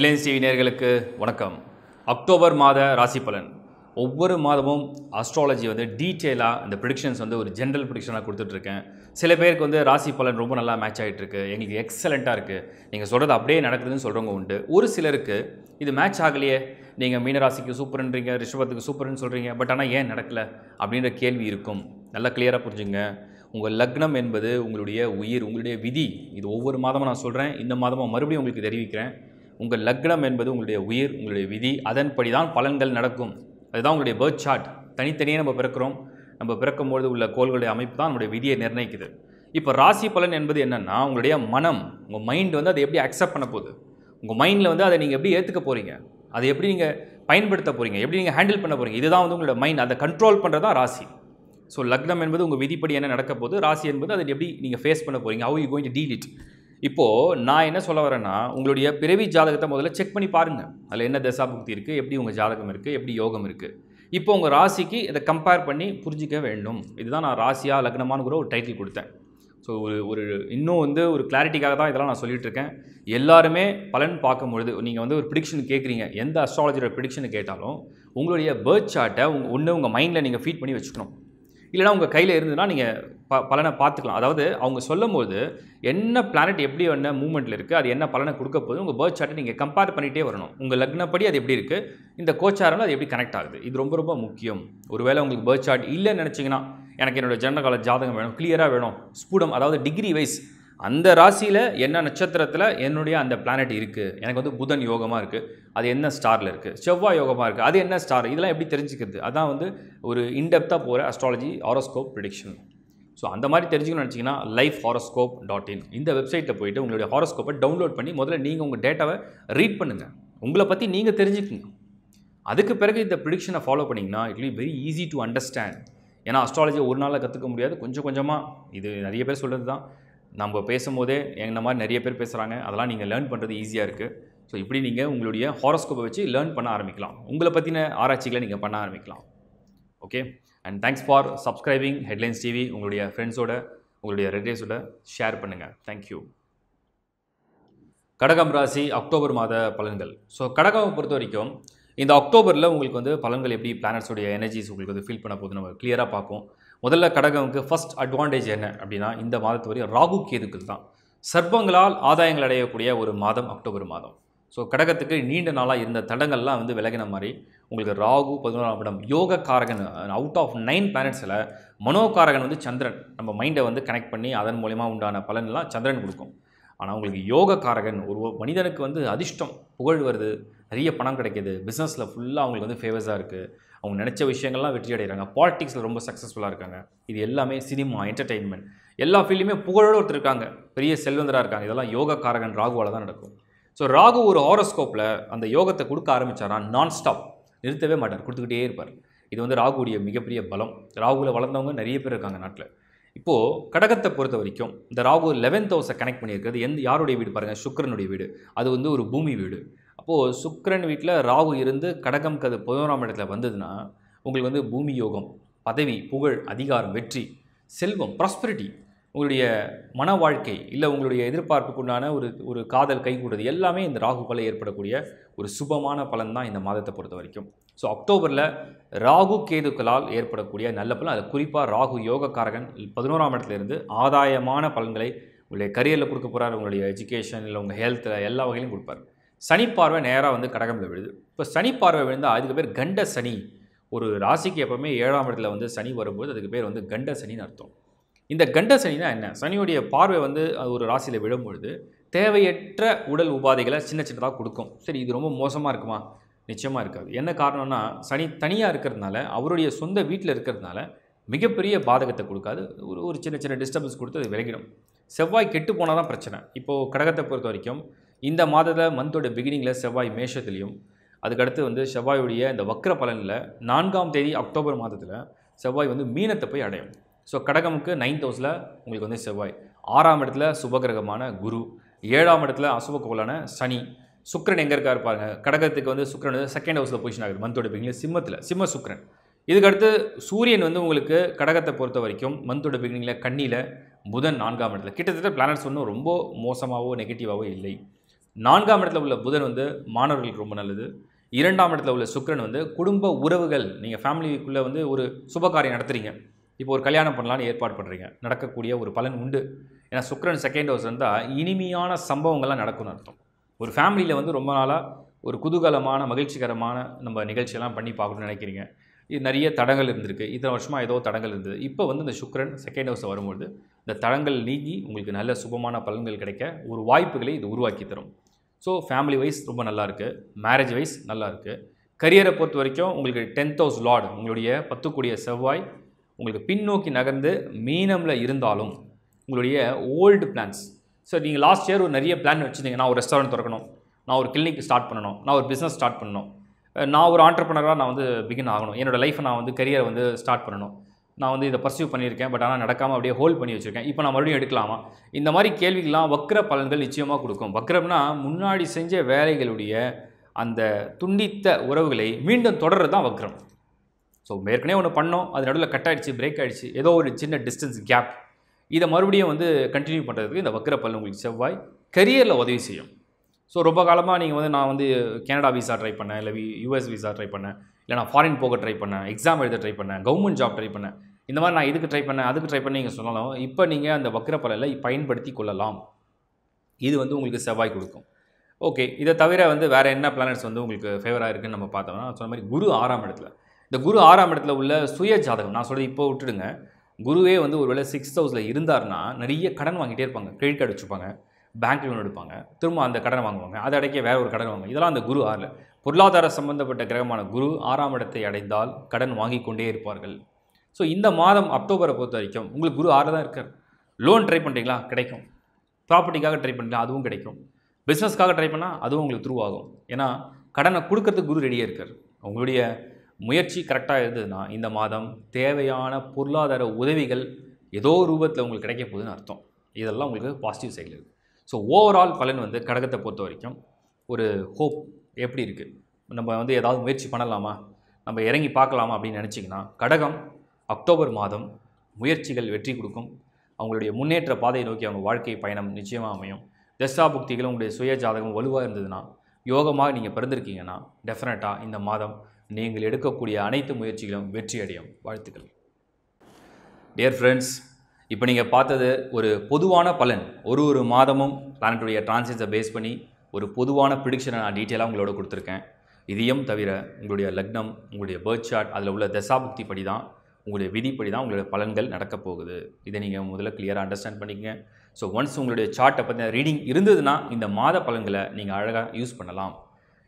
Headlines TV நேர்களுக்கு வணக்கம். October மாத ராசி பலன். ஒவ்வொரு மாதமும் அஸ்ட்ராலஜி வந்து டீட்டெயிலாக இந்த ப்ரிடிக்ஷன்ஸ் வந்து ஒரு ஜென்ரல் ப்ரிடிக்ஷனாக கொடுத்துட்ருக்கேன். சில பேருக்கு வந்து ராசி பலன் ரொம்ப நல்லா மேட்ச் ஆகிட்டு இருக்கு எங்களுக்கு எக்ஸலண்ட்டாக இருக்குது நீங்கள் சொல்கிறது அப்படியே நடக்குதுன்னு சொல்கிறவங்க உண்டு. ஒரு சிலருக்கு இது மேட்ச் ஆகலையே. நீங்கள் மீனராசிக்கு சூப்பர்ன்றீங்க ரிஷபத்துக்கு சூப்பர்னு சொல்கிறீங்க பட் ஆனால் ஏன் நடக்கலை அப்படின்ற கேள்வி இருக்கும். நல்லா கிளியராக புரிஞ்சுங்க. உங்கள் லக்னம் என்பது உங்களுடைய உயிர் உங்களுடைய விதி. இது ஒவ்வொரு மாதமும் நான் சொல்கிறேன் இந்த மாதமும் மறுபடியும் உங்களுக்கு தெரிவிக்கிறேன். உங்கள் லக்னம் என்பது உங்களுடைய உயிர் உங்களுடைய விதி அதன்படி தான் பலன்கள் நடக்கும். அதுதான் உங்களுடைய பேர்த் சார்ட் தனித்தனியாக நம்ம பிறக்கிறோம். நம்ம பிறக்கும்பொழுது உள்ள கோள்களுடைய அமைப்பு தான் நம்முடைய விதியை நிர்ணயிக்குது. இப்போ ராசி பலன் என்பது என்னென்னா உங்களுடைய மனம் உங்கள் மைண்ட் வந்து அதை எப்படி அக்செப்ட் பண்ண போகுது? உங்கள் மைண்டில் வந்து அதை நீங்கள் எப்படி ஏற்றுக்க போகிறீங்க அதை எப்படி நீங்கள் பயன்படுத்த போகிறீங்க எப்படி நீங்கள் ஹேண்டில் பண்ண போகிறீங்க இதுதான் வந்து உங்களோட மைண்ட் அதை கண்ட்ரோல் பண்ணுறது தான் ராசி. ஸோ லக்னம் என்பது உங்கள் விதிப்படி என்ன நடக்க போகுது? ராசி என்பது அதை எப்படி நீங்கள் ஃபேஸ் பண்ண போகிறீங்க how you going to deal it இப்போது நான் என்ன சொல்ல வரேன்னா உங்களுடைய பிறவி ஜாதகத்தை முதல்ல செக் பண்ணி பாருங்கள் அதில் என்ன தசாபுக்தி இருக்குது எப்படி உங்கள் ஜாதகம் இருக்குது எப்படி யோகம் இருக்குது இப்போ உங்கள் ராசிக்கு இதை கம்பேர் பண்ணி புரிஞ்சிக்க வேண்டும். இதுதான் நான் ராசியா லக்னமானுங்கிற ஒரு டைட்டில் கொடுத்தேன். ஸோ ஒரு ஒரு இன்னும் வந்து ஒரு கிளாரிட்டிக்காக தான் இதெல்லாம் நான் சொல்லிகிட்ருக்கேன் இருக்கேன். எல்லாருமே பலன் பார்க்கும்பொழுது நீங்கள் வந்து ஒரு ப்ரிடிக்ஷன் கேட்குறீங்க. எந்த அஸ்ட்ராலஜியோட ப்ரிடிக்ஷன் கேட்டாலும் உங்களுடைய பேர்த் சார்ட்டை உங்கள் ஒன்று உங்கள் மைண்டில் நீங்கள் ஃபீட் பண்ணி வச்சுக்கணும். இல்லைனா உங்கள் கையில் இருந்ததுன்னா நீங்கள் ப பலனை பார்த்துக்கலாம். அதாவது அவங்க சொல்லும்போது என்ன பிளானட் எப்படி என்ன மூவ்மெண்ட்டில் இருக்குது அது என்ன பலனை கொடுக்க போகுது உங்கள் பேர்த் சார்ட்டை நீங்கள் கம்பேர் பண்ணிகிட்டே வரணும். உங்கள் லக்னப்படி அது எப்படி இருக்குது இந்த கோச்சாரம் அது எப்படி கனெக்ட் ஆகுது. இது ரொம்ப ரொம்ப முக்கியம். ஒருவேளை உங்களுக்கு பேர்த் சார்ட் இல்லைன்னு நினச்சிங்கன்னா எனக்கு என்னோடய ஜென்ரல் கால ஜாதகம் வேணும் கிளியராக வேணும். ஸ்பூடம் அதாவது டிகிரி வைஸ் அந்த ராசியில் என்ன நட்சத்திரத்தில் என்னுடைய அந்த பிளானட் இருக்குது எனக்கு வந்து புதன் யோகமாக இருக்குது அது என்ன ஸ்டாரில் இருக்குது செவ்வாய் யோகமாக இருக்குது அது என்ன ஸ்டார் இதெல்லாம் எப்படி தெரிஞ்சுக்கிறது? அதான் வந்து ஒரு இன்டெப்த்தாக போகிற அஸ்ட்ராலஜி ஹாரோஸ்கோப் ப்ரிடிக்ஷன் ஸோ அந்த மாதிரி தெரிஞ்சுக்கணும்னு நினச்சிங்கன்னா லைஃப் ஹாரோஸ்கோப் டாட் இன் இந்த வெப்சைட்டில் போயிட்டு உங்களுடைய ஹாரோஸ்கோப்பை டவுன்லோட் பண்ணி முதல்ல நீங்கள் உங்கள் டேட்டாவை ரீட் பண்ணுங்கள் உங்களை பற்றி நீங்கள் தெரிஞ்சுக்குங்க அதுக்கு பிறகு இந்த ப்ரிடிக்ஷனை ஃபாலோ பண்ணிங்கன்னா it will very easy to understand ஏன்னா அஸ்ட்ராலஜி ஒரு நாளில் கற்றுக்க முடியாது. கொஞ்சம் கொஞ்சமாக இது நிறைய பேர் சொல்கிறது தான் நம்ம பேசும்போதே என்ன மாதிரி நிறைய பேர் பேசுகிறாங்க அதெல்லாம் நீங்கள் லேர்ன் பண்ணுறது ஈஸியாக இருக்குது ஸோ இப்படி நீங்கள் உங்களுடைய ஹாரோஸ்கோப்பை வச்சு லேர்ன் பண்ண ஆரம்பிக்கலாம். உங்களை பற்றின ஆராய்ச்சிகளை நீங்கள் பண்ண ஆரம்பிக்கலாம். Okay and thanks for subscribing Headlines TV உங்களுடைய ஃப்ரெண்ட்ஸோட உங்களுடைய ரிலேட்டிவ்ஸோட ஷேர் பண்ணுங்கள் தேங்க்யூ கடகம் ராசி அக்டோபர் மாத பலன்கள். ஸோ கடகம் பொறுத்த வரைக்கும் இந்த அக்டோபரில் உங்களுக்கு வந்து பலன்கள் எப்படி பிளானட்ஸோடைய எனர்ஜிஸ் உங்களுக்கு வந்து ஃபீல் பண்ண போகுது நம்ம கிளியராக பார்ப்போம். முதல்ல கடகமுக்கு ஃபர்ஸ்ட் அட்வான்டேஜ் என்ன அப்படின்னா இந்த மாதத்து வரையும் ராகு கேதுக்கள் தான். சர்ப்பங்களால் ஆதாயங்கள் அடையக்கூடிய ஒரு மாதம் அக்டோபர் மாதம். ஸோ கடகத்துக்கு நீண்ட நாளாக இருந்த தடங்கள்லாம் வந்து விலகின மாதிரி உங்களுக்கு ராகு பதினோராம் இடம் யோக காரகன் அவுட் ஆஃப் நைன் பிளானட்ஸில் மனோகாரகன் வந்து சந்திரன். நம்ம மைண்டை வந்து கனெக்ட் பண்ணி அதன் மூலயமா உண்டான பலன்லாம் சந்திரன் கொடுக்கும். ஆனால் உங்களுக்கு யோக காரகன் ஒரு மனிதனுக்கு வந்து அதிர்ஷ்டம் புகழ் வருது. நிறைய பணம் கிடைக்கிது. பிஸ்னஸில் ஃபுல்லாக அவங்களுக்கு வந்து ஃபேவர்ஸாக இருக்குது அவங்க நினச்ச விஷயங்கள்லாம் வெற்றி அடைகிறாங்க பாலிட்டிக்ஸில் ரொம்ப சக்ஸஸ்ஃபுல்லாக இருக்காங்க. இது எல்லாமே சினிமா என்டர்டெயின்மெண்ட் எல்லா ஃபீல்டுமே புகழோடு ஒருத்தர் இருக்காங்க. பெரிய செல்வந்தராக இருக்காங்க. இதெல்லாம் யோக காரகன் ராகுவால் தான் நடக்கும். ஸோ ராகு ஒரு ஹாரோஸ்கோப்பில் அந்த யோகத்தை கொடுக்க ஆரம்பித்தாரா நான் ஸ்டாப் நிறுத்தவே மாட்டார். கொடுத்துக்கிட்டே இருப்பார். இது வந்து ராகுடைய மிகப்பெரிய பலம். ராகுவில் வளர்ந்தவங்க நிறைய பேர் இருக்காங்க நாட்டில். இப்போது கடகத்தை பொறுத்த வரைக்கும் இந்த ராகு லெவன்த் ஹவுஸை கனெக்ட் பண்ணியிருக்கிறது எந்த யாருடைய வீடு பாருங்கள் சுக்கிரனுடைய வீடு. அது வந்து ஒரு பூமி வீடு. அப்போது சுக்கரன் வீட்டில் ராகு இருந்து கடகம் கது பதினோராம் இடத்துல வந்ததுன்னா உங்களுக்கு வந்து பூமி யோகம் பதவி புகழ் அதிகாரம் வெற்றி செல்வம் ப்ராஸ்பரிட்டி உங்களுடைய மன வாழ்க்கை இல்லை உங்களுடைய எதிர்பார்ப்புக்குண்டான ஒரு ஒரு காதல் கைகூடுறது எல்லாமே இந்த ராகுக்கால ஏற்படக்கூடிய ஒரு சுபமான பலன் தான் இந்த மாதத்தை பொறுத்த வரைக்கும். ஸோ அக்டோபரில் ராகு கேதுக்களால் ஏற்படக்கூடிய நல்ல பலன் அது குறிப்பாக ராகு யோகக்காரகன் பதினோராம் இடத்துல இருந்து ஆதாயமான பலன்களை உங்களுடைய கரியரில் கொடுக்க போகிறார் உங்களுடைய எஜுகேஷன் இல்லை உங்கள் ஹெல்த்தில் எல்லா வகையிலும் கொடுப்பார். சனி பார்வை நேராக வந்து கடகமில் விழுது. இப்போ சனி பார்வை விழுந்தால் அதுக்கு பேர் கண்ட சனி. ஒரு ராசிக்கு எப்போவுமே ஏழாம் இடத்துல வந்து சனி வரும்போது அதுக்கு பேர் வந்து கண்ட சனின்னு அர்த்தம். இந்த கண்ட சனினா என்ன? சனியுடைய பார்வை வந்து அது ஒரு ராசியில் விழும்பொழுது தேவையற்ற உடல் உபாதைகளை சின்ன சின்னதாக கொடுக்கும். சரி இது ரொம்ப மோசமாக இருக்குமா? நிச்சயமாக இருக்காது. என்ன காரணம்னா சனி தனியாக இருக்கிறதுனால அவருடைய சொந்த வீட்டில் இருக்கிறதுனால மிகப்பெரிய பாதகத்தை கொடுக்காது. ஒரு ஒரு சின்ன சின்ன டிஸ்டர்பன்ஸ் கொடுத்து அது விலகிடும். செவ்வாய் கெட்டு போனால் தான் பிரச்சனை. இப்போது கடகத்தை பொறுத்த வரைக்கும் இந்த மாதத்தில் மந்தோட பிகினிங்கில் செவ்வாய் மேஷத்துலேயும் அதுக்கடுத்து வந்து செவ்வாயுடைய இந்த வக்ர பலனில் நான்காம் தேதி அக்டோபர் மாதத்தில் செவ்வாய் வந்து மீனத்தை போய் அடையும். ஸோ கடகமுக்கு நைன்த் ஹவுஸில் உங்களுக்கு வந்து செவ்வாய். ஆறாம் இடத்துல சுபகிரகமான குரு ஏழாம் இடத்துல அசுப கோளான சனி. சுக்கரன் எங்கே இருக்கா இருப்பாங்க கடகத்துக்கு வந்து சுக்கிரன் வந்து செகண்ட் ஹவுஸில் பொசிஷன் ஆகுது மந்தோட பிகினில் சிம்மத்தில் சிம்ம சுக்கிரன். இதுக்கடுத்து சூரியன் வந்து உங்களுக்கு கடகத்தை பொறுத்த வரைக்கும் மந்தோட பிகினிங்கில் கண்ணியில் புதன் நான்காம் இடத்துல. கிட்டத்தட்ட பிளானட்ஸ் ஒன்றும் ரொம்ப மோசமாகவோ நெகட்டிவாகவோ இல்லை. நான்காம் இடத்துல உள்ள புதன் வந்து மாணவர்களுக்கு ரொம்ப நல்லது. இரண்டாம் இடத்துல உள்ள சுக்ரன் வந்து குடும்ப உறவுகள் நீங்கள் ஃபேமிலிக்குள்ளே வந்து ஒரு சுபகாரியம் நடத்துறீங்க. இப்போ ஒரு கல்யாணம் பண்ணலான்னு ஏற்பாடு பண்ணுறீங்க நடக்கக்கூடிய ஒரு பலன் உண்டு. ஏன்னா சுக்ரன் செகண்ட் ஹவுஸ் இருந்தால் இனிமையான சம்பவங்கள்லாம் நடக்கும்னு அர்த்தம். ஒரு ஃபேமிலியில் வந்து ரொம்ப நாளாக ஒரு குதூகலமான மகிழ்ச்சிகரமான நம்ம நிகழ்ச்சியெல்லாம் பண்ணி பார்க்கணும்னு நினைக்கிறீங்க. நிறைய தடங்கள் இருந்திருக்கு. இத்தனை வருஷமாக ஏதோ தடங்கள் இருந்தது. இப்போ வந்து இந்த சுக்கரன் செகண்ட் ஹவுஸை வரும்பொழுது இந்த தடங்கள் நீங்கி உங்களுக்கு நல்ல சுபமான பலன்கள் கிடைக்க ஒரு வாய்ப்புகளை இது உருவாக்கி தரும். ஸோ ஃபேமிலி வைஸ் ரொம்ப நல்லா இருக்குது மேரேஜ் வைஸ் நல்லா இருக்குது கரியரை பொறுத்த வரைக்கும் உங்களுக்கு டென்த் ஹவுஸ் லார்டு உங்களுடைய பத்துக்கூடிய செவ்வாய் உங்களுக்கு பின்னோக்கி நகர்ந்து மீனமில் இருந்தாலும் உங்களுடைய ஓல்டு பிளான்ஸ் ஸோ நீங்கள் லாஸ்ட் இயர் ஒரு நிறைய பிளான் வச்சுருந்தீங்க. நான் ஒரு ரெஸ்டாரண்ட் திறக்கணும். நான் ஒரு கிளினிக் ஸ்டார்ட் பண்ணணும். நான் ஒரு பிஸ்னஸ் ஸ்டார்ட் பண்ணணும். நான் ஒரு ஆண்டர்பனராக நான் வந்து பிகின் ஆகணும். என்னோடய லைஃப்பை நான் வந்து கரியரை வந்து ஸ்டார்ட் பண்ணணும். நான் வந்து இதை பர்சியூ பண்ணியிருக்கேன் பட் ஆனால் நடக்காமல் அப்படியே ஹோல்ட் பண்ணி வச்சுருக்கேன். இப்போ நான் மறுபடியும் எடுக்கலாமா? இந்த மாதிரி கேள்விகள்லாம் வக்ர பலன்கள் நிச்சயமாக கொடுக்கும். வக்ரம்னா முன்னாடி செஞ்ச வேலைகளுடைய அந்த துண்டித்த உறவுகளை மீண்டும் தொடர்றது தான் வக்ரம். ஸோ ஏற்கனவே ஒன்று பண்ணோம் அது நடுவில் கட் ஆகிடுச்சு பிரேக் ஆகிடுச்சு ஏதோ ஒரு சின்ன டிஸ்டன்ஸ் கேப் இதை மறுபடியும் வந்து கண்டினியூ பண்ணுறதுக்கு இந்த வக்ர பலன் உங்களுக்கு செவ்வாய் கரியரில் உதவி செய்யும். ஸோ ரொம்ப காலமாக நீங்கள் வந்து நான் வந்து கனடா விசா ட்ரை பண்ணேன் இல்லை யூஎஸ் விசா ட்ரை பண்ணேன் இல்லை நான் ஃபாரின் போக ட்ரை பண்ணேன் எக்ஸாம் எழுத ட்ரை பண்ணேன் கவர்மெண்ட் ஜாப் ட்ரை பண்ணேன். இந்த மாதிரி நான் இதுக்கு ட்ரை பண்ணேன் அதுக்கு ட்ரை பண்ணி நீங்கள் சொன்னாலும் இப்போ நீங்கள் அந்த வக்ர பலனை பயன்படுத்தி கொள்ளலாம். இது வந்து உங்களுக்கு செவ்வாய் கொடுக்கும். ஓகே இதை தவிர வந்து வேறு என்ன பிளானட்ஸ் வந்து உங்களுக்கு ஃபேவராக இருக்குன்னு நம்ம பார்த்தோம்னா சொன்ன மாதிரி குரு ஆறாம் இடத்துல. இந்த குரு ஆறாம் இடத்துல உள்ள சுய ஜாதகம் நான் சொல்கிறது இப்போ விட்டுடுங்க. குருவே வந்து ஒருவேளை சிக்ஸ் ஹவுஸில் இருந்தார்னா நிறைய கடன் வாங்கிட்டே இருப்பாங்க கிரெடிட் கார்டு வச்சுப்பாங்க பேங்க் லோன் எடுப்பாங்க. திரும்ப அந்த கடன் வாங்குவாங்க. அதை அடைக்க வேற ஒரு கடன் வாங்குவாங்க. இதெல்லாம் அந்த குரு ஆறில். பொருளாதார சம்பந்தப்பட்ட கிரகமான குரு ஆறாம் இடத்தை அடைந்தால் கடன் வாங்கி கொண்டே இருப்பார்கள். ஸோ இந்த மாதம் அக்டோபரை பொறுத்த வரைக்கும் உங்களுக்கு குரு ஆறில் தான் இருக்கார். லோன் ட்ரை பண்ணுறீங்களா கிடைக்கும். ப்ராப்பர்ட்டிக்காக ட்ரை பண்ணுறீங்களா அதுவும் கிடைக்கும். பிஸ்னஸ்க்காக ட்ரை பண்ணால் அதுவும் உங்களுக்கு த்ரூ ஆகும். ஏன்னா கடனை கொடுக்கறதுக்கு குரு ரெடியாக இருக்கார். உங்களுடைய முயற்சி கரெக்டாக இருந்ததுன்னா இந்த மாதம் தேவையான பொருளாதார உதவிகள் ஏதோ ரூபத்தில் உங்களுக்கு கிடைக்க போகுதுன்னு அர்த்தம். இதெல்லாம் உங்களுக்கு பாசிட்டிவ் சைடில் இருக்குது ஸோ ஓவரால் பலன் வந்து கடகத்தை பொறுத்த வரைக்கும் ஒரு ஹோப் எப்படி இருக்குது நம்ம வந்து ஏதாவது முயற்சி பண்ணலாமா? நம்ம இறங்கி பார்க்கலாமா அப்படின்னு நினச்சிங்கன்னா கடகம் அக்டோபர் மாதம் முயற்சிகள் வெற்றி கொடுக்கும். அவங்களுடைய முன்னேற்ற பாதையை நோக்கி அவங்க வாழ்க்கை பயணம் நிச்சயமாக அமையும். தசா புக்திகளும் உங்களுடைய சுய ஜாதகம் வலுவாக இருந்ததுன்னா யோகமாக நீங்கள் பிறந்திருக்கீங்கன்னா டெஃபினட்டாக இந்த மாதம் நீங்கள் எடுக்கக்கூடிய அனைத்து முயற்சிகளும் வெற்றி அடையும் வாழ்த்துக்கள். டியர் ஃப்ரெண்ட்ஸ் இப்போ நீங்கள் பார்த்தது ஒரு பொதுவான பலன். ஒரு ஒரு மாதமும் பிளானட்டுடைய டிரான்சிட்ஸை பேஸ் பண்ணி ஒரு பொதுவான ப்ரிடிக்ஷனை நான் டீட்டெயிலாக உங்களோட கொடுத்துருக்கேன். இதையும் தவிர உங்களுடைய லக்னம் உங்களுடைய பேர்த் சார்ட் அதில் உள்ள தசாபுக்தி படி தான் உங்களுடைய விதிப்படி தான் உங்களுடைய பலன்கள் நடக்கப் போகுது. இதை நீங்கள் முதல்ல கிளியராக அண்டர்ஸ்டாண்ட் பண்ணிக்கங்க. ஸோ ஒன்ஸ் உங்களுடைய சார்ட்டை பற்றின ரீடிங் இருந்ததுன்னா இந்த மாத பலன்களை நீங்கள் அழகாக யூஸ் பண்ணலாம்.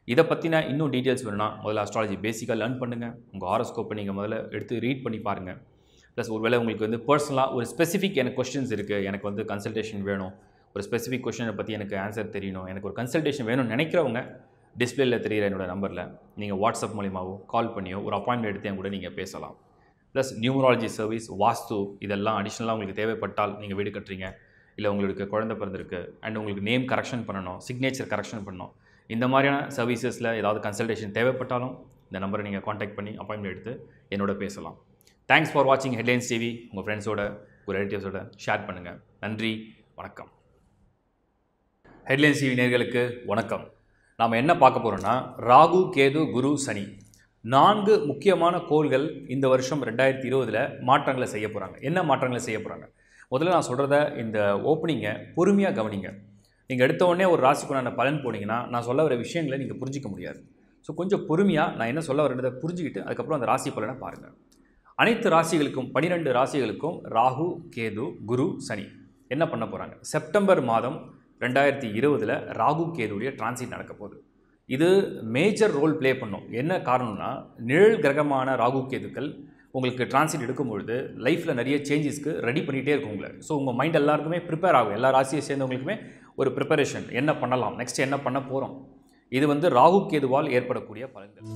இதை பற்றின இன்னும் டீட்டெயில்ஸ் வேணும்னா முதல்ல அஸ்ட்ராலஜி பேசிக்காக லேர்ன் பண்ணுங்கள் உங்கள் ஹாரோஸ்கோப்பை நீங்கள் முதல்ல எடுத்து ரீட் பண்ணி பாருங்கள் ப்ளஸ் ஒருவேளை உங்களுக்கு வந்து பர்சனலாக ஒரு ஸ்பெசிஃபிக் எனக்கு கொஸ்டின்ஸ் இருக்குது எனக்கு வந்து கன்சல்டேஷன் வேணும். ஒரு ஸ்பெசிஃபிக் கொஷினை பற்றி எனக்கு ஆன்சர் தெரியணும். எனக்கு ஒரு கன்சல்டேஷன் வேணும்னு நினைக்கிறவங்க டிஸ்பிளேயில் தெரிகிற என்னோட நம்பரில் நீங்கள் வாட்ஸ்அப் மூலியமாகவோ கால் பண்ணியோ ஒரு அப்பாயின்மெண்ட் எடுத்து என் கூட நீங்கள் பேசலாம். ப்ளஸ் நியூமராலஜி சர்வீஸ் வாஸ்து இதெல்லாம் அடிஷ்னலாக உங்களுக்கு தேவைப்பட்டால் நீங்கள் வீடு கட்டுறீங்க. இல்லை உங்களுக்கு குழந்தை பிறந்திருக்கு அண்ட் உங்களுக்கு நேம் கரெக்ஷன் பண்ணணும். சிக்னேச்சர் கரெக்ஷன் பண்ணணும். இந்த மாதிரியான சர்வீசஸில் ஏதாவது கன்சல்டேஷன் தேவைப்பட்டாலும் இந்த நம்பரை நீங்கள் காண்டாக்ட் பண்ணி அப்பாயின்மெண்ட் எடுத்து என்னோட பேசலாம். தேங்க்ஸ் ஃபார் வாட்சிங் ஹெட்லைன்ஸ் டிவி உங்கள் ஃப்ரெண்ட்ஸோட உங்கள் ரிலேட்டிவ்ஸோட ஷேர் பண்ணுங்கள் நன்றி வணக்கம். ஹெட்லைன்ஸ் டிவி நேர்களுக்கு வணக்கம். நாம் என்ன பார்க்க போகிறோன்னா ராகு கேது குரு சனி. நான்கு முக்கியமான கோள்கள் இந்த வருஷம் ரெண்டாயிரத்தி இருபதில் மாற்றங்களை செய்ய போகிறாங்க என்ன மாற்றங்களை செய்ய போகிறாங்க முதல்ல நான் சொல்கிறத இந்த ஓப்பனிங்கை பொறுமையாக கவனிங்க. நீங்கள் எடுத்த உடனே ஒரு ராசிக்குண்டான பலன் போனீங்கன்னா நான் சொல்ல வர விஷயங்களை நீங்கள் புரிஞ்சிக்க முடியாது. ஸோ கொஞ்சம் பொறுமையாக நான் என்ன சொல்ல வரதை புரிஞ்சுக்கிட்டு அதுக்கப்புறம் அந்த ராசி பலனை பாருங்கள் அனைத்து ராசிகளுக்கும் பனிரெண்டு ராசிகளுக்கும் ராகு கேது குரு சனி. என்ன பண்ண போகிறாங்க செப்டம்பர் மாதம் ரெண்டாயிரத்தி இருபதில் ராகு கேதுடைய டிரான்சிட் நடக்க போகுது. இது மேஜர் ரோல் ப்ளே பண்ணும். என்ன காரணம்னா நிழல் கிரகமான ராகு கேதுக்கள் உங்களுக்கு டிரான்சிட் எடுக்கும்பொழுது லைஃப்பில் நிறைய சேஞ்சஸ்க்கு ரெடி பண்ணிகிட்டே இருக்கும் உங்களை. ஸோ உங்கள் மைண்ட் எல்லாருக்குமே ப்ரிப்பேர் ஆகும். எல்லா ராசியை சேர்ந்தவங்களுக்குமே ஒரு ப்ரிப்பரேஷன் என்ன பண்ணலாம்? நெக்ஸ்ட் என்ன பண்ண போகிறோம் இது வந்து ராகு கேதுவால் ஏற்படக்கூடிய பலன்கள்.